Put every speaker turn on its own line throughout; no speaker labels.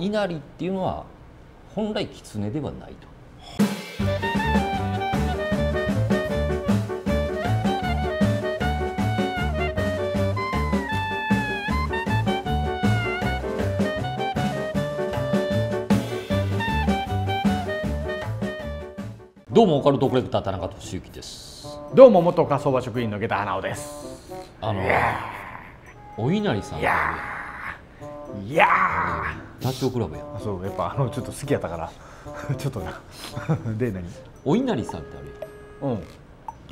稲荷っていうのは本来狐ではないと。どうもオカルトコレクター田中俊之です。
どうも元火葬場職員の下駄花尾です。
あのお稲荷さん。
いやー。いや
ダチョウ倶楽部や。
そうやっぱあのちょっと好きやったから。ちょっとな。で何？
お稲荷さんってあれ
うん。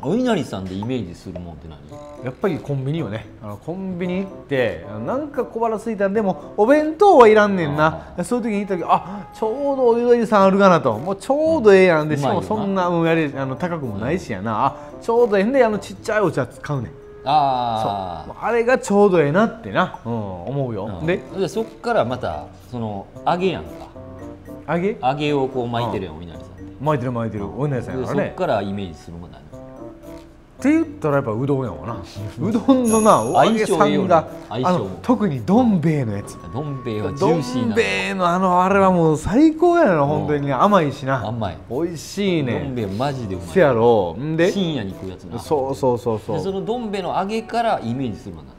お稲荷さんでイメージするもんって何？
やっぱりコンビニよね。あのコンビニ行ってなんか小腹空いたんでもお弁当はいらんねんな。
あ
そういう時に行った時あちょうどお湯さんあるかなと。もうちょうどええやん。で、
うん。
しかもそんなうんやれあの高くもないしやな、あちょうどええんであのちっちゃいお茶使うねん
あ
そう。あれがちょうどええなってな、うん、思うよ、
あ、
で
でそっからまたその揚げやんか。
揚げ？
揚げをこう巻いてるやんお稲荷さん
巻いてる巻いてる。お稲荷さんやからね。
からイメージするもん何
って言ったらやっぱうどんやわな。うどんのなお揚げさんがあの特にどん兵衛のやつ。
どん兵衛はジ
どん
ューシーな
兵衛のあのあれはもう最高やな本当に。ね甘いしな。
甘い。
美味しい
どん
ね
兵衛マジでうまい。
せやろ。んで
深夜に食うやつな。
そうそうそうそ
でそうのどん兵衛の揚げからイメージするもんな。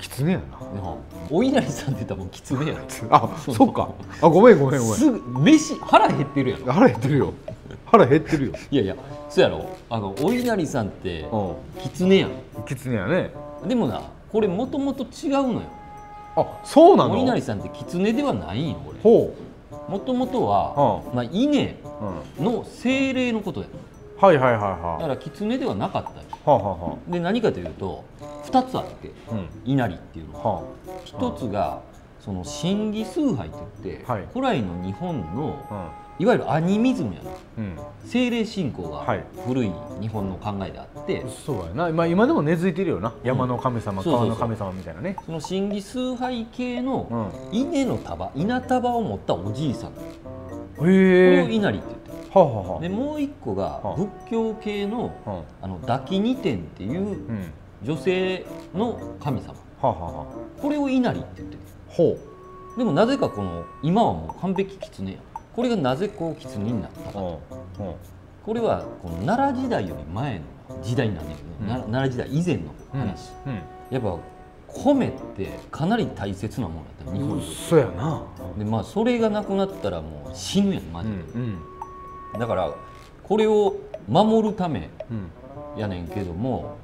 きつねやな。
でもお稲荷さんって言ったらもうきつねやろ。
あそっか。あごめんごめんごめん。
すぐ飯腹減ってるやろ。
腹減ってるよ腹減ってるよ。
いやいやそうやろ。あのお稲荷さんって
う
きつねやん。
んきつねやね。
でもなこれもともと違うのよ。
あそうな
お稲
の
荷さんってきつねではないんよこれ。
ほ
もともとは、
う
まあ、稲
う、うん、
の精霊のことや。
はいはいはい
だ
は
からきつねではなかったよ。
ははは
で何かというと2つあって
うん。
稲荷っていうのは
は
1つがその真偽崇拝って言って、
はい。
古来の日本の
あ
いわゆるアニミズムやな
うん。うん
精霊信仰が
はい。
古い日本の考えであって、
そうやな、まあ、今でも根付いてるよな。山の神様、
そうそうそう。
川の神様みたいなね。
その真偽崇拝系の
うん。
稲の束稲束を持ったおじいさん。こ
へ
れを
え
稲荷って言って
はあ、はあは
るでもう一個が
はあ。
仏教系の
あは
あの抱き二天っていう
うん。うん
女性の神様。
はあ、はあはあ、
これを稲荷って言ってる。
ほ
でもなぜかこの今はもう完璧狐やこれがなぜこう狐になったか。これはこの奈良時代より前の時代なんだけど、
うん。
な奈良時代以前の
う
話、
うん。
やっぱ米ってかなり大切なものだった日本
うん
に
そうやな。
でまあそれがなくなったらもう死ぬやんマ
う
ジ
ん。
で、だからこれを守るため
うん
やねんけども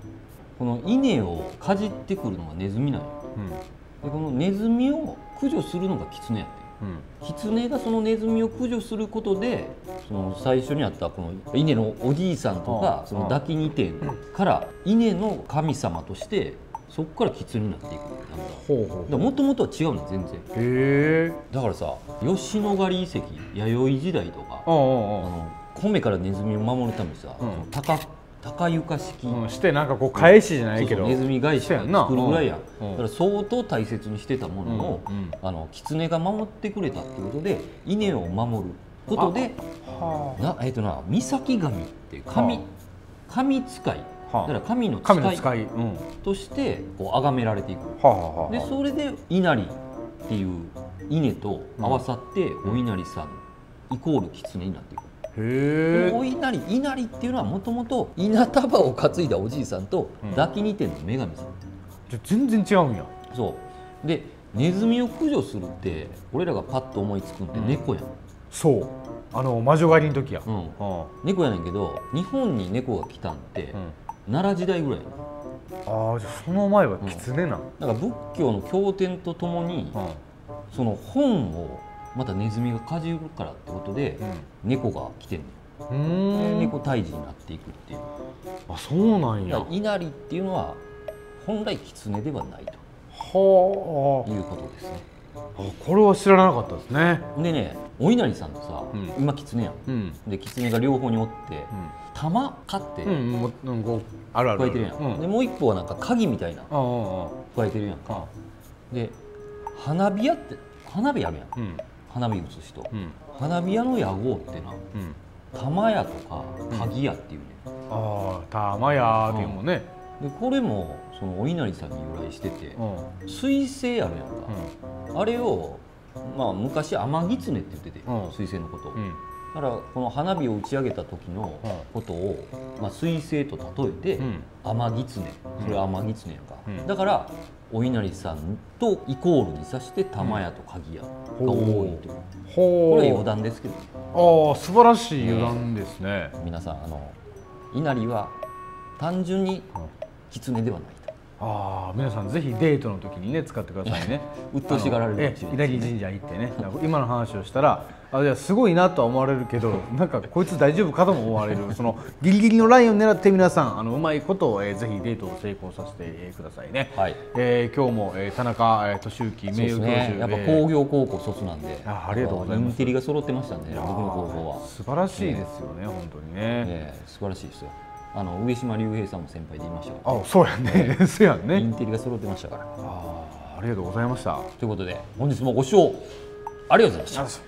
この稲をかじってくるのがネズミなんよ。
うん。
でこのネズミを駆除するのが狐やって
うん
狐がそのネズミを駆除することでその最初にあったこの稲のおじいさんとかその抱き二天から稲の神様としてそこから狐になっていく。んだもともとは違うの全然。
へえ。
だからさ吉野ヶ里遺跡弥生時代とかあの米からネズミを守るためにさ、
うん。
高高床式、
あうんしてなんかこう返しじゃないけど。
そうそうネズミ返し
そうやんな。
作るぐらいや。ん、
うん。
だから相当大切にしてたものを、
うんうん。
あの狐が守ってくれたっていうことで稲を守ることで
は
なえっ、とな岬神っていう神、
は
神使い。
はあ。
だから神の
あ神の
使い。
使いうん。
としてこう崇められていく。
はあはあはあ。
でそれで稲荷っていう稲と合わさってお稲荷さんイコール狐になっていく
へえ
お稲荷稲荷っていうのはもともと稲束を担いだおじいさんと
うん。
抱き二天の女神さん、
じゃあ全然違うんや。
そう。でネズミを駆除するって俺らがパッと思いつくんって猫やん、
そう。あの魔女狩りの時や。
うん。
あ
猫やねんけど日本に猫が来たんって、奈良時代ぐらいや
ああじゃあその前は狐なん。
だから仏教の経典とともに
うん。
その本をまたネズミがかじるからってことで猫が来てんね
うん。
んで
うん。
猫退治になっていくっていう。
あそうなんや。
稲荷っていうのは本来狐ではないと。
は
いうことですね。
ああこれは知らなかったですね。
でねお稲荷さんってさ、
うん。
今狐やん。
うん。
で狐が両方におって玉買って
うんうんこうあるある。
加えてるやん、
うん。
でもう一方はなんか鍵みたいな
あああ
加えてるやん
ああ
で花火屋って花火あるやん。
うん
花火打つ人。
うん。
花火屋の屋号ってな。
うん。
玉屋とか鍵屋っていうね、
ああ玉屋っていうもんね。
でこれもそのお稲荷さんに由来してて水星あるやんか、あれをまあ、昔天狐って言ってて
うん。
彗星のことを、
うん
だからこの花火を打ち上げた時のことを、まあ、彗星と例えて、
うん。
天狐。それは天狐やんだからお稲荷さんとイコールにさして玉屋と鍵屋が多いという、これは余談ですけど。ね
ああ素晴らしい余談ですね。
皆さんあの稲荷は単純に狐ではない。と
ああ皆さんぜひデートの時にね使ってくださいね。
鬱陶しがられる
稲荷神社行ってね。今の話をしたらあいやすごいなとは思われるけどなんかこいつ大丈夫かとも思われる。そのギリギリのラインを狙って皆さんあのうまいことを、えーぜひデートを成功させて、えーくださいね、
はい。
えー今日も、えー田中、えー、俊之名誉教授
ねやっぱ
えー
工業高校卒なんで、
あありがとうございます。
テリが揃ってましたね僕の高校は、
素晴らしいですよね、本当にね、
ええ素晴らしいですよあの上島竜兵さんも先輩でいましたから、
あそうやね。そうや
イ
ね。
ンテリが揃ってましたから。
あーありがとうございました。
ということで本日もご視聴ありがとうございました